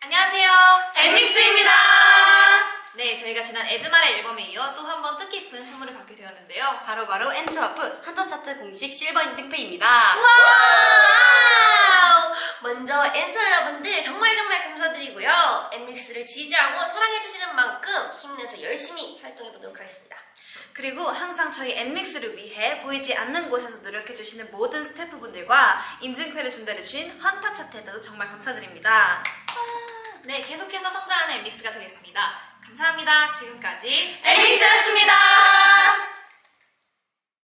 안녕하세요. 엔믹스입니다. 네, 저희가 지난 애드마레 앨범에 이어 또 한 번 뜻깊은 선물을 받게 되었는데요. 바로바로 엔트워프 한터 차트 공식 실버 인증패입니다. 와우! 먼저 엔써 여러분들 정말 정말 감사드리고요. 엔믹스를 지지하고 사랑해주시는 만큼 힘내서 열심히 활동해보도록 하겠습니다. 그리고 항상 저희 엔믹스를 위해 보이지 않는 곳에서 노력해주시는 모든 스태프분들과 인증패를 전달해주신 한터 차트에도 정말 감사드립니다. 네, 계속해서 성장하는 엠믹스가 되겠습니다. 감사합니다. 지금까지 엠믹스였습니다.